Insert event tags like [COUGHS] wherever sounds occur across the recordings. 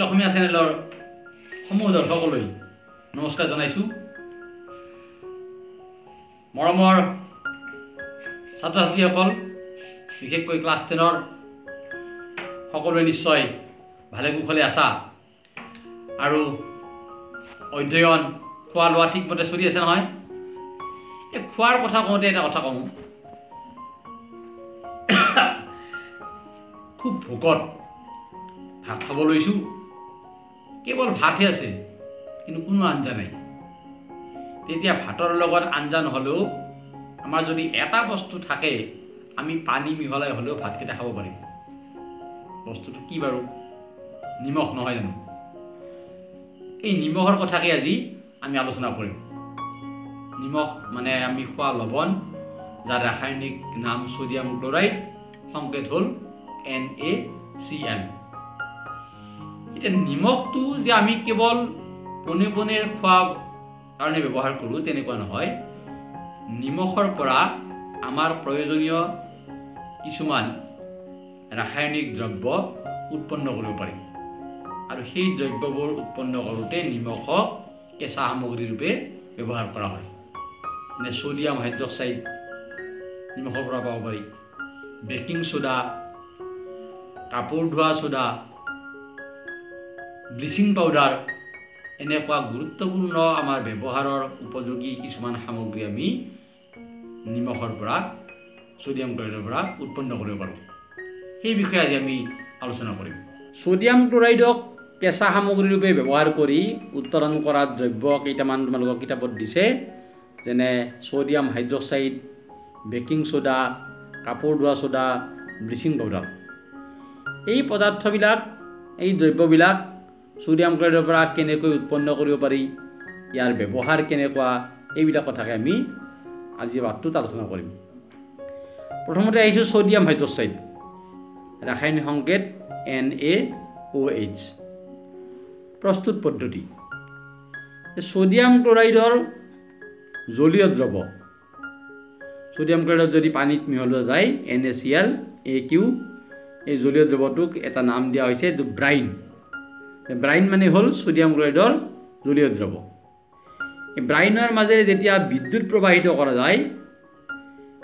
Local অসমীয়া চেনেলৰ সমূহ দৰ্শকলৈ নমস্কাৰ জনাইছোঁ। মৰমৰ ছাত্ৰ ছাত্ৰীসকল বিশেষকৈ ক্লাছ টেনৰ সকলোৱে নিশ্চয় ভালে কুশলে আছা আৰু অধ্যয়ন খোৱা লোৱা ঠিকমতে চলি আছে নহয়? এই খোৱাৰ কথা কওঁতে এটা কথা কওঁ। [COUGHS] খুব ভোকত ভাত খাব লৈছোঁ। কেৱল ভাতহে আছে কিন্তু কোনো আঞ্জা নাই। তেতিয়া ভাতৰ লগত আঞ্জা নহ'লেও আমাৰ যদি এটা বস্তু থাকে আমি পানী মিহলাই হ'লেও ভাতকেইটা খাব পাৰিম। বস্তুটো কি বাৰু? নিমখ নহয় জানো? এই নিমখৰ কথাকে আজি আমি আলোচনা কৰিম। নিমখ মানে আমি খোৱা লৱণ যাৰ ৰাসায়নিক নাম ছ'ডিয়াম ক্লৰাইড সংকেত হ'ল এন এ চি এল এতিয়া নিমখটো যে আমি কেৱল পোনে পোনে খোৱা কাৰণে ব্যৱহাৰ কৰোঁ তেনেকুৱা নহয়। নিমখৰ পৰা আমাৰ প্ৰয়োজনীয় কিছুমান ৰাসায়নিক দ্ৰব্য উৎপন্ন কৰিব পাৰি। আৰু সেই দ্ৰব্যবোৰ উৎপন্ন কৰোঁতে নিমখক কেঁচা সামগ্ৰী ৰূপে ব্যৱহাৰ কৰা হয়। যেনে ছ'ডিয়াম হাইড্ৰক্সাইড নিমখৰ পৰা পাব পাৰি। বেকিং ছ'ডা কাপোৰ ধোৱা ছ'ডা ব্লিচিং পাউডাৰ এনেকুৱা গুৰুত্বপূৰ্ণ আমাৰ ব্যৱহাৰৰ উপযোগী কিছুমান সামগ্ৰী আমি নিমখৰ পৰা ছ'ডিয়াম ক্লৰাইডৰ পৰা উৎপন্ন কৰিব পাৰোঁ। সেই বিষয়ে আজি আমি আলোচনা কৰিম। ছ'ডিয়াম ক্লৰাইডক কেঁচা সামগ্ৰীৰূপে ব্যৱহাৰ কৰি উৎপাদন কৰা দ্ৰব্য কেইটামান তোমালোকক কিতাপত দিছে যেনে ছ'ডিয়াম হাইড্ৰক্সাইড বেকিং ছ'ডা কাপোৰ ধোৱা ছ'ডা ব্লিচিং পাউডাৰ এই পদাৰ্থবিলাক এই দ্ৰব্যবিলাক ছ'ডিয়াম ক্লৰাইডৰ পৰা কেনেকৈ উৎপন্ন কৰিব পাৰি ইয়াৰ ব্যৱহাৰ কেনেকুৱা এইবিলাক কথাকে আমি আজি বাৰটোত আলোচনা কৰিম। প্ৰথমতে আহিছোঁ ছ'ডিয়াম হাইড্ৰক্সাইড ৰাসায়নিক সংকেত এন এ অ' এইচ প্ৰস্তুত পদ্ধতি। ছ'ডিয়াম ক্লৰাইডৰ জলীয় দ্ৰৱ ছ'ডিয়াম ক্লৰাইডত যদি পানীত মিহলোৱা যায় N A C L A Q এই জলীয় দ্ৰৱটোক এটা নাম দিয়া হৈছে ব্ৰাইন ব্ৰাইন মানে হ'ল ছ'ডিয়াম ক্লৰাইডৰ জলীয় দ্ৰৱ। এই ব্ৰাইনৰ মাজেৰে যেতিয়া বিদ্যুৎ প্ৰবাহিত কৰা যায়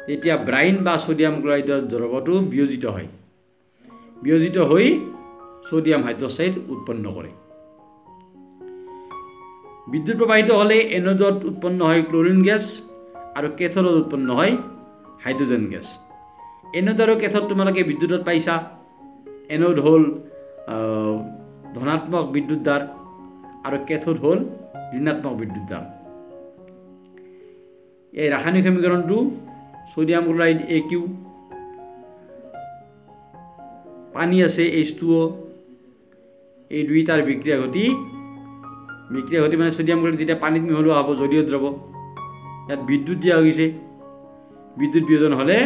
তেতিয়া ব্ৰাইন বা ছ'ডিয়াম ক্লৰাইডৰ দ্ৰৱটো বিয়োজিত হয়। বিয়োজিত হৈ ছ'ডিয়াম হাইড্ৰক্সাইড উৎপন্ন কৰে। বিদ্যুৎ প্ৰবাহিত হ'লে এন'ডত উৎপন্ন হয় ক্লৰিন গেছ আৰু কেথলত উৎপন্ন হয় হাইড্ৰজেন গেছ এন'ড আৰু কেথত তোমালোকে বিদ্যুতত পাইছা। এন'ড হ'ল ধনাত্মক বিদ্যুৎ দ্বাৰ আৰু কেথোড হ'ল ঋণাত্মক বিদ্যুৎ দ্বাৰ। এই ৰাসায়নিক সমীকৰণটো ছ'ডিয়াম ক্লৰাইড এ কিউ পানী আছে এইচ টু অ' এই দুইটাৰ বিক্ৰিয়া ঘটি বিক্ৰিয়া ঘটি মানে ছ'ডিয়াম ক্লৰাইড যেতিয়া পানীত মিহলোৱা হ'ব জলীয় দ্ৰৱ ইয়াত বিদ্যুৎ দিয়া হৈছে। বিদ্যুৎ বিয়োজন হ'লে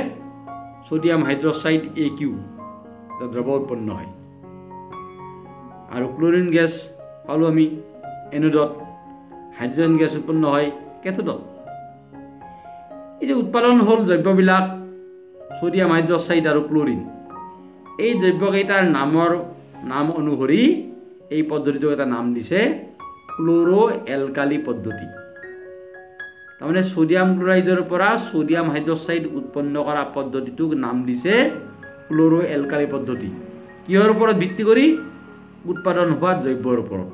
ছ'ডিয়াম হাইড্ৰক্সাইড এ কিউ দ্ৰৱ উৎপন্ন হয়। আৰু ক্লৰিন গেছ পালোঁ আমি এনোডত হাইড্ৰজেন গেছ উৎপন্ন হয় কেথোডত। এই যে উৎপাদন হ'ল দ্ৰব্যবিলাক ছ'ডিয়াম হাইড্ৰক্সাইড আৰু ক্লৰিন। এই দ্ৰব্যকেইটাৰ নামৰ নাম অনুসৰি এই পদ্ধতিটোক এটা নাম দিছে ক্ল'ৰ' এলকালি পদ্ধতি। তাৰমানে ছ'ডিয়াম ক্লৰাইডৰ পৰা ছ'ডিয়াম হাইড্ৰক্সাইড উৎপন্ন কৰা পদ্ধতিটোক নাম দিছে ক্ল'ৰ' এলকালি পদ্ধতি। কিহৰ ওপৰত ভিত্তি কৰি? উৎপাদন হোৱা দ্ৰব্যৰ ওপৰত।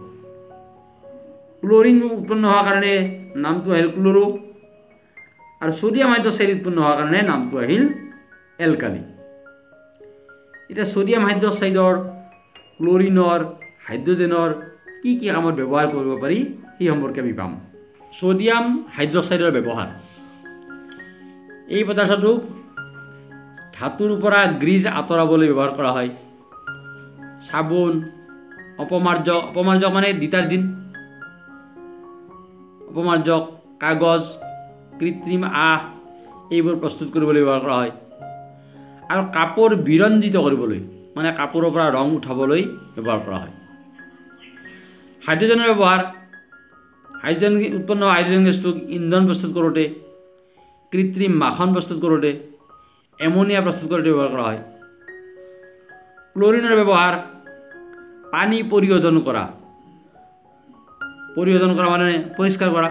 ক্লৰিন উৎপন্ন হোৱাৰ কাৰণে নামটো আহিল ক্ল'ৰ' আৰু ছ'ডিয়াম হাইড্ৰক্সাইড উৎপন্ন হোৱাৰ কাৰণে নামটো আহিল এলকালি। এতিয়া ছ'ডিয়াম হাইড্ৰক্সাইডৰ ক্লৰিনৰ হাইড্ৰজেনৰ কি কি কামত ব্যৱহাৰ কৰিব পাৰি সেই সম্পৰ্কে আমি পাম। ছ'ডিয়াম হাইড্ৰক্সাইডৰ ব্যৱহাৰ। এই পদাৰ্থটোক ধাতুৰ পৰা গ্ৰীজ আঁতৰাবলৈ ব্যৱহাৰ কৰা হয়। চাবোন অপমাৰ্জক অপমাৰ্জক মানে ডিটাৰজেণ্ট অপমাৰ্জক কাগজ কৃত্ৰিম আহ এইবোৰ প্ৰস্তুত কৰিবলৈ ব্যৱহাৰ কৰা হয়। আৰু কাপোৰ বিৰঞ্জিত কৰিবলৈ মানে কাপোৰৰ পৰা ৰং উঠাবলৈ ব্যৱহাৰ কৰা হয়। হাইড্ৰজেনৰ ব্যৱহাৰ হাইড্ৰজেন উৎপন্ন হোৱা হাইড্ৰজেন গেছটোক ইন্ধন প্ৰস্তুত কৰোঁতে কৃত্ৰিম মাখন প্ৰস্তুত কৰোঁতে এমনিয়া প্ৰস্তুত কৰোঁতে ব্যৱহাৰ কৰা হয়। ক্লৰিনৰ ব্যৱহাৰ পানী পৰিশোধন কৰা। পৰিশোধন কৰা মানে পৰিষ্কাৰ কৰা।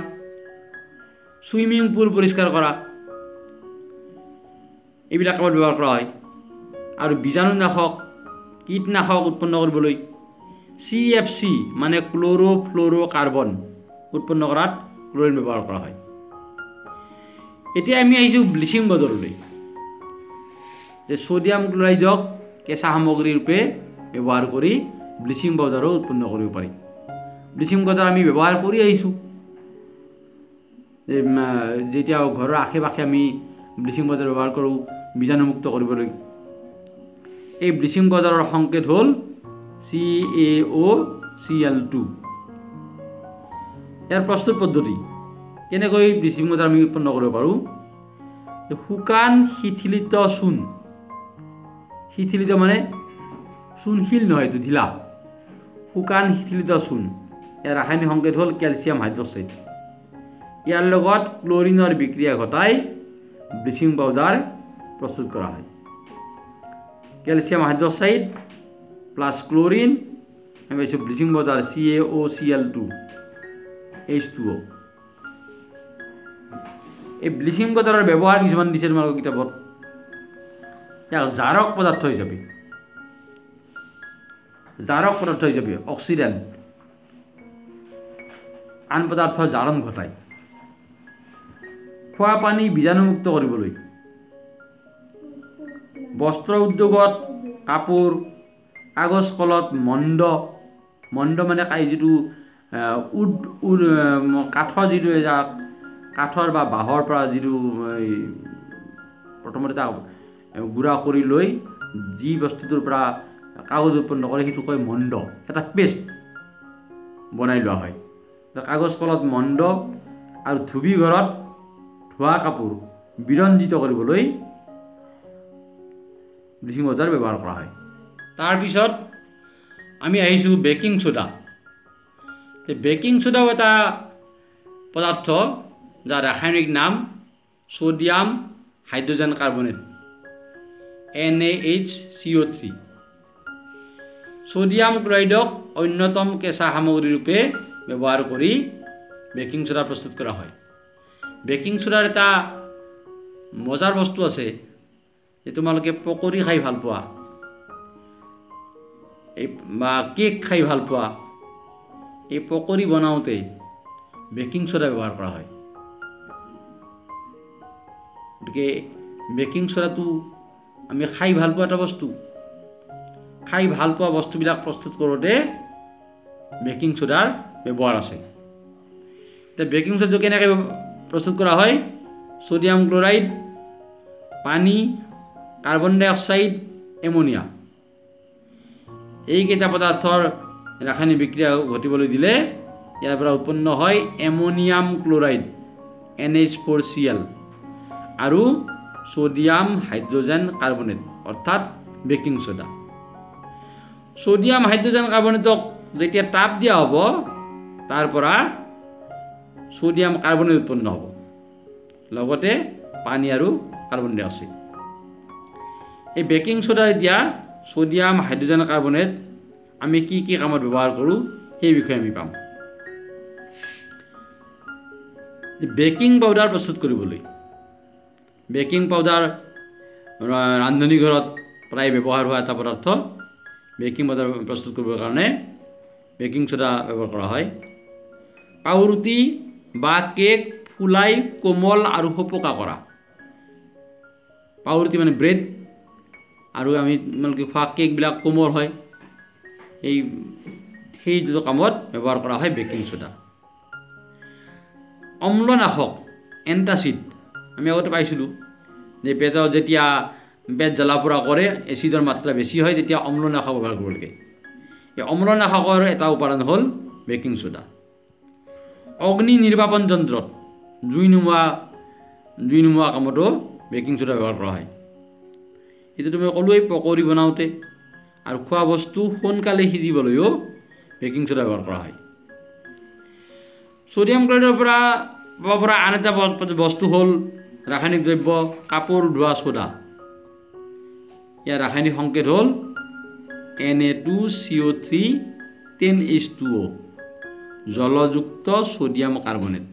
চুইমিং পুল পৰিষ্কাৰ কৰা। এইবিলাক কামত ব্যৱহাৰ কৰা হয়। আৰু বীজাণুনাশক কীটনাশক উৎপন্ন কৰিবলৈ চি এফ চি মানে ক্ল'ৰ' ফ্ল'ৰ' কাৰ্বন উৎপন্ন কৰাত ক্ল'ৰিন ব্যৱহাৰ কৰা হয়। এতিয়া আমি আহিছোঁ ব্লিচিং পাউডাৰলৈ যে ছ'ডিয়াম ক্লৰাইডক কেঁচা সামগ্ৰী ৰূপে ব্যৱহাৰ কৰি ব্লিচিং পাউডাৰো উৎপন্ন কৰিব পাৰি। ব্লিচিং পাউডাৰ আমি ব্যৱহাৰ কৰি আহিছোঁ। যেতিয়া ঘৰৰ আশে পাশে আমি ব্লিচিং পাউডাৰ ব্যৱহাৰ কৰোঁ বীজাণুমুক্ত কৰিবলৈ। এই ব্লিচিং পাউডাৰৰ সংকেত হ'ল C A O' C L two ইয়াৰ প্ৰস্তুত পদ্ধতি। কেনেকৈ ব্লিচিং পাউডাৰ আমি উৎপন্ন কৰিব পাৰোঁ? শুকান শিথিলিত চূণ। শিথিলিত মানে চূণশীল নহয় এইটো ঢিলা। শুকান শিথিলিত চূণ। ইয়াৰ ৰাসায়নিক সংকেত হ'ল কেলছিয়াম হাইড্ৰক্সাইড। ইয়াৰ লগত ক্ল'ৰিনৰ বিক্ৰিয়া ঘটাই ব্লিচিং পাউডাৰ প্ৰস্তুত কৰা হয়। কেলছিয়াম হাইড্ৰক্সাইড প্লাছ ক্ল'ৰিন আমি পাইছোঁ bleaching powder C A O' C L two H two O' এই ব্লিচিং পাউডাৰৰ ব্যৱহাৰ কিছুমান দিছে তোমালোকৰ কিতাপত। ইয়াক জাৰক পদাৰ্থ হিচাপে। জাৰক পদাৰ্থ হিচাপে অক্সিডেণ্ট আন পদাৰ্থ জাৰণ ঘটায়। খোৱা পানী বীজাণুমুক্ত কৰিবলৈ। বস্ত্ৰ উদ্যোগত কাপোৰ কাগজ কলত মণ্ড মণ্ড মানে যিটো উড উড কাঠৰ যিটো কাঠৰ বা বাঁহৰ পৰা যিটো এই প্ৰথমতে এটা গুড়া কৰি লৈ যি বস্তুটোৰ পৰা কাগজ উৎপন্ন কৰে সেইটো কয় মণ্ড এটা পেষ্ট বনাই লোৱা হয়। কাগজ কলত মণ্ড আৰু ধুবি ঘৰত ধোৱা কাপোৰ বিৰঞ্জিত কৰিবলৈ ব্লিচিং পাউডাৰ ব্যৱহাৰ কৰা হয়। তাৰপিছত আমি আহিছোঁ বেকিং চ'ডা। বেকিং চ'ডাও এটা পদাৰ্থ যাৰ ৰাসায়নিক নাম sodium hydrogen carbonate N A H C O' three. Sodium ক্লৰাইডক অন্যতম কেঁচা সামগ্ৰী ৰূপে ব্যৱহাৰ কৰি বেকিং চ'ডা প্ৰস্তুত কৰা হয়। বেকিং চ'ডাৰ এটা মজাৰ বস্তু আছে যে তোমালোকে পকৰি খাই ভাল পোৱা। এই বা কেক খাই ভাল পোৱা। এই পকৰি বনাওঁতে বেকিং চ'ডা ব্যৱহাৰ কৰা হয়। গতিকে বেকিং চ'ডাটো আমি খাই ভাল পোৱা এটা বস্তু। খাই ভাল পোৱা বস্তুবিলাক প্ৰস্তুত কৰোঁতে বেকিং চ'ডাৰ ব্যৱহাৰ আছে। এতিয়া বেকিং চ'ডাটো কেনেকৈ প্ৰস্তুত কৰা হয়? ছ'ডিয়াম ক্লৰাইড পানী কাৰ্বন ডাই অক্সাইড এমনিয়া এইকেইটা পদাৰ্থৰ ৰাসায়নিক বিক্ৰিয়া ঘটিবলৈ দিলে ইয়াৰ পৰা উৎপন্ন হয় ammonium chloride N H four C L আৰু ছ'ডিয়াম হাইড্ৰজেন কাৰ্বনেট অৰ্থাৎ বেকিং চ'ডা ছ'ডিয়াম হাইড্ৰজেন কাৰ্বনেটক যেতিয়া তাপ দিয়া হ'ব তাৰ পৰা ছ'ডিয়াম কাৰ্বনেট উৎপন্ন হ'ব। লগতে পানী আৰু কাৰ্বন ডাই অক্সাইড এই বেকিং চ'ডাৰ এতিয়া ছ'ডিয়াম হাইড্ৰজেন কাৰ্বনেট আমি কি কি কামত ব্যৱহাৰ কৰোঁ সেই বিষয়ে আমি পাম। বেকিং পাউডাৰ প্ৰস্তুত কৰিবলৈ। বেকিং পাউডাৰ ৰান্ধনী ঘৰত প্ৰায় ব্যৱহাৰ হোৱা এটা পদাৰ্থ। বেকিং পাউডাৰ প্ৰস্তুত কৰিবৰ কাৰণে বেকিং চ'ডা ব্যৱহাৰ কৰা হয়। পাউৰুটি বা কেক ফুলাই কোমল আৰু সোপোকা কৰা। পাউৰুটি মানে ব্ৰেড আৰু আমি তোমালোকে খোৱা কেকবিলাক কোমল হয়। এই সেই দুটা কামত ব্যৱহাৰ কৰা হয় বেকিং চ'ডা অম্লনাশক এণ্টাচিড আমি আগতে পাইছিলোঁ যে পেটত যেতিয়া পেট জ্বলা পোৰা কৰে এচিডৰ মাত্ৰা বেছি হয় তেতিয়া অম্লনাশক ব্যৱহাৰ কৰিব লাগে এই অম্লনাশকৰ এটা উপাদান হ'ল বেকিং চ'ডা অগ্নি নিৰ্বাপন যন্ত্ৰত জুই নোমোৱা জুই নোমোৱা কামতো বেকিং চ'ডা ব্যৱহাৰ কৰা হয়। এইটো তুমি ক'লোৱেই পকৰি বনাওঁতে আৰু খোৱা বস্তু সোনকালে সিজিবলৈও বেকিং চ'ডা ব্যৱহাৰ কৰা হয়। ছ'ডিয়াম ক্লৰাইডৰ পৰা পৰা আন এটা বস্তু হ'ল ৰাসায়নিক দ্ৰব্য কাপোৰ ধোৱা চ'ডা ইয়াৰ ৰাসায়নিক সংকেত হ'ল N A two C O' three ten H two O' জলযুক্ত sodium carbonate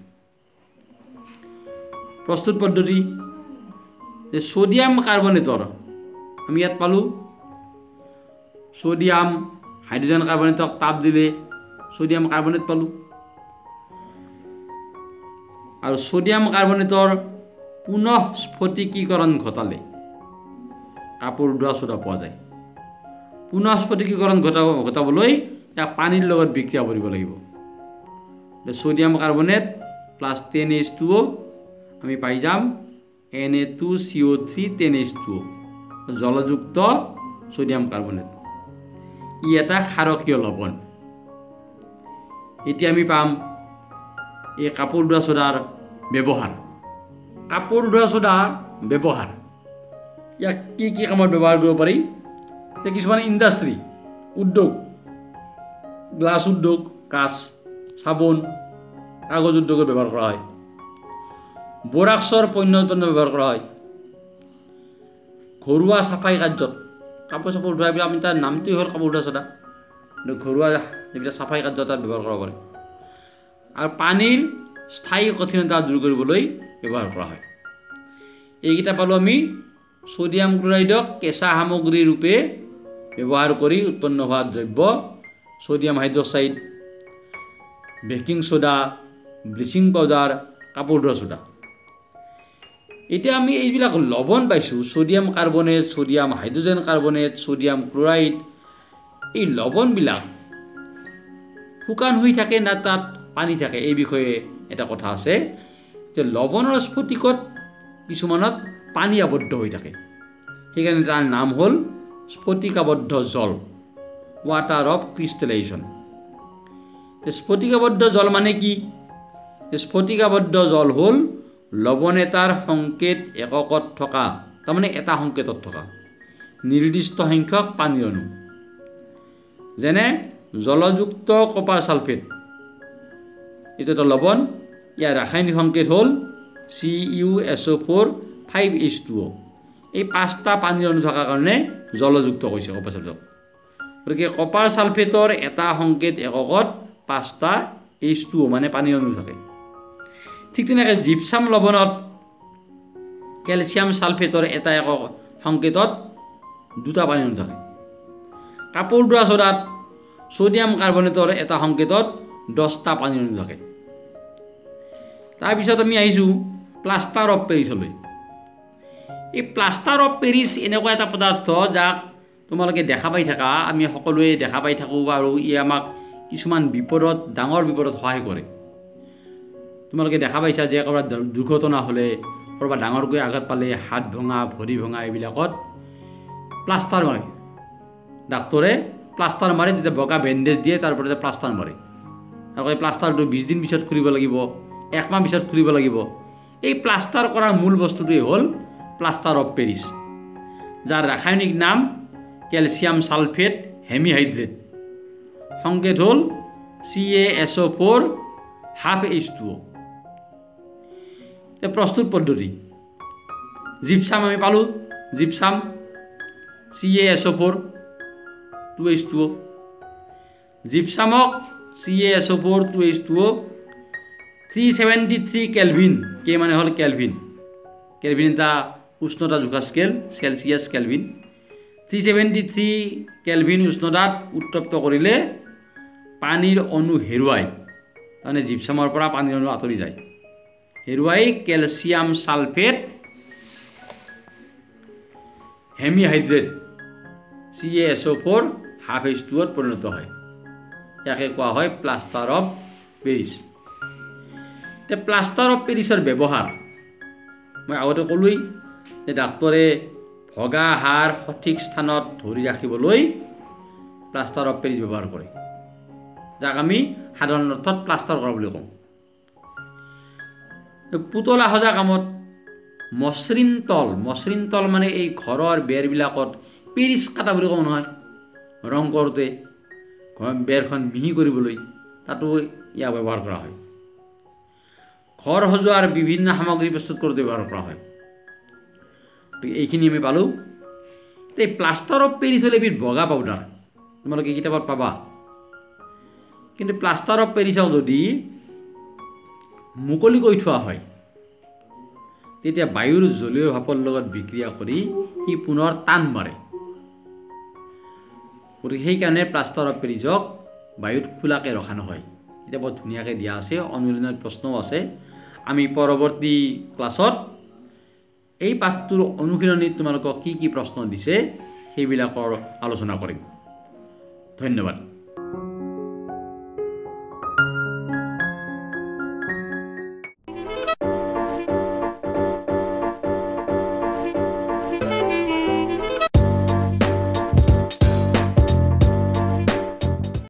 প্ৰস্তুত পদ্ধতি যে ছ'ডিয়াম কাৰ্বনেটৰ আমি ইয়াত পালোঁ ছ'ডিয়াম হাইড্ৰজেন কাৰ্বনেটক তাপ দিলে ছ'ডিয়াম কাৰ্বনেট পালোঁ। আৰু ছ'ডিয়াম কাৰ্বনেটৰ পুনঃ স্ফটিকীকৰণ ঘটালে কাপোৰ ধোৱা চোদা পোৱা যায়। পুনঃ স্ফটিকীকৰণ ঘটাব ঘটাবলৈ ইয়াক পানীৰ লগত বিক্ৰিয়া কৰিব লাগিব। Sodium carbonate plus ten H two O' আমি পাই যাম N A two C O' three ten H two O' জলযুক্ত sodium carbonate ই এটা ক্ষাৰকীয় লৱণ এতিয়া আমি পাম এই কাপোৰ ধোৱা চ'দাৰ ব্যৱহাৰ। কাপোৰ ধোৱা চ'দাৰ ব্যৱহাৰ। ইয়াক কি কি কামত ব্যৱহাৰ কৰিব পাৰি এতিয়া কিছুমান ইণ্ডাষ্ট্ৰী উদ্যোগ গ্লাছ উদ্যোগ কাঁচ চাবোন কাগজ উদ্যোগত ব্যৱহাৰ কৰা হয় বৰাক্সৰ পণ্য উৎপন্ন ব্যৱহাৰ কৰা হয় ঘৰুৱা চাফাই কাৰ্যত কাপোৰ চাপোৰ ধোৱা এইবিলাক আমি তাৰ নামটোৱেই হ'ল কাপোৰ ধোৱা চদা কিন্তু ঘৰুৱা যিবিলাক চাফাই কাৰ্য তাত ব্যৱহাৰ কৰিব পাৰে আৰু পানীৰ স্থায়ী কঠিনতা দূৰ কৰিবলৈ ব্যৱহাৰ কৰা হয়। এইকেইটা পালোঁ আমি ছ'ডিয়াম ক্লৰাইডক কেঁচা সামগ্ৰী ৰূপে ব্যৱহাৰ কৰি উৎপন্ন হোৱা দ্ৰব্য sodium hydroxide baking soda bleaching powder কাপোৰ ধোৱা ছ'ডা এতিয়া আমি এইবিলাক লৱণ পাইছোঁ sodium carbonate sodium hydrogen carbonate sodium chloride এই লৱণবিলাক শুকান হৈ থাকে না তাত পানী থাকে? এই বিষয়ে এটা কথা আছে যে লৱণৰ স্ফটিকত কিছুমানত পানী আবদ্ধ হৈ থাকে। সেইকাৰণে তাৰ নাম হ'ল স্ফটিকাবদ্ধ জল ৱাটাৰ অফ ক্ৰিষ্টেলাইজেশ্যন স্ফটিকাবদ্ধ জল মানে কি? স্ফটিকাবদ্ধ জল হ'ল লৱণ এটাৰ সংকেত এককত থকা তাৰমানে এটা সংকেতত থকা নিৰ্দিষ্ট সংখ্যক পানীৰ অণু। যেনে জলযুক্ত কপাৰ ছালফেট এইটো এটা লৱণ ইয়াৰ ৰাসায়নিক সংকেত হ'ল C U S O' four five H two O' এই পাঁচটা পানীৰ অণু থকাৰ কাৰণে জলযুক্ত কৈছে কপাৰ ছালফেটক গতিকে কপাৰ ছালফেটৰ এটা সংকেত এককত পাঁচটা এইচ টু অ' মানে পানীৰ অণু থাকে ঠিক তেনেকৈ জিপচাম লৱণত কেলছিয়াম ছালফেটৰ এটা একক সংকেতত দুটা পানী অণু থাকে কাপোৰ ধোৱা চ'দাত ছ'ডিয়াম কাৰ্বনেটৰ এটা সংকেতত দহটা পানী অণু থাকে তাৰপিছত আমি আহিছোঁ প্লাষ্টাৰ অফ পেৰিছলৈ এই প্লাষ্টাৰ অফ পেৰিছ এনেকুৱা এটা পদাৰ্থ যাক তোমালোকে দেখা পাই থাকা আমি সকলোৱে দেখা পাই থাকোঁ আৰু ই আমাক কিছুমান বিপদত ডাঙৰ বিপদত সহায় কৰে। তোমালোকে দেখা পাইছা যে ক'ৰবাত দুৰ্ঘটনা হ'লে ক'ৰবাত ডাঙৰকৈ আঘাত পালে হাত ভঙা ভৰি ভঙা এইবিলাকত প্লাষ্টাৰ মাৰে। ডাক্তৰে প্লাষ্টাৰ মাৰে তেতিয়া বগা বেণ্ডেজ দিয়ে তাৰ ওপৰতে প্লাষ্টাৰ মাৰে। আকৌ এই প্লাষ্টাৰটো বিছ দিন পিছত খুলিব লাগিব একমাহ পিছত খুলিব লাগিব। এই প্লাষ্টাৰ কৰাৰ মূল বস্তুটোৱেই হ'ল প্লাষ্টাৰ অফ পেৰিছ যাৰ ৰাসায়নিক নাম কেলছিয়াম ছালফেট হেমিহাইড্ৰেট। সংকেত হ'ল C A S O' four half H two O' প্ৰস্তুত পদ্ধতি জিপচাম আমি পালোঁ gypsum C A S O' four two H two O' জিপচামক C A S O' four two H two O' three seventy three kelvin K মানে হ'ল kelvin. Kelvin এটা উষ্ণতা জোখা scale Celsius kelvin three seventy three kelvin উষ্ণতাত উত্তপ্ত কৰিলে পানীৰ অণু হেৰুৱাই তাৰমানে জিপচামৰ পৰা পানীৰ অণু আঁতৰি যায়। হেৰুৱাই calcium sulphate hemihydrate C A S O' four half H টুত পৰিণত হয়। ইয়াকে কোৱা হয় প্লাষ্টাৰ অফ পেৰিছ এতিয়া প্লাষ্টাৰ অফ পেৰিছৰ ব্যৱহাৰ মই আগতে ক'লোৱেই যে ডাক্তৰে ভগা হাৰ সঠিক স্থানত ধৰি ৰাখিবলৈ প্লাষ্টাৰ অফ পেৰিছ ব্যৱহাৰ কৰে। যাক আমি সাধাৰণ অৰ্থত প্লাষ্টাৰ কৰা বুলি কওঁ। পুতলা সজা কামত মসৃণ তল মসৃণ তল মানে এই ঘৰৰ বেৰবিলাকত পেৰিছ কাটা বুলি কওঁ নহয়। ৰং কৰোঁতে বেৰখন মিহি কৰিবলৈ তাতো ইয়াক ব্যৱহাৰ কৰা হয়। ঘৰ সজোৱাৰ বিভিন্ন সামগ্ৰী প্ৰস্তুত কৰোঁতে ব্যৱহাৰ কৰা হয়। গতিকে এইখিনি আমি পালোঁ। এই প্লাষ্টাৰ অফ পেৰিছ হ'ল এবিধ বগা পাউডাৰ তোমালোকে কিতাপত পাবা। কিন্তু প্লাষ্টাৰ অফ পেৰিছক যদি মুকলি কৰি থোৱা হয় তেতিয়া বায়ুৰ জলীয় ভাপৰ লগত বিক্ৰিয়া কৰি সি পুনৰ টান মাৰে। গতিকে সেইকাৰণে প্লাষ্টাৰ অফ পেৰিছক বায়ুত খোলাকৈ ৰখা নহয়। এতিয়া বৰ ধুনীয়াকৈ দিয়া আছে অনুশীলনৰ প্ৰশ্নও আছে। আমি পৰৱৰ্তী ক্লাছত এই পাঠটোৰ অনুশীলনীত তোমালোকক কি কি প্ৰশ্ন দিছে সেইবিলাকৰ আলোচনা কৰিম। ধন্যবাদ।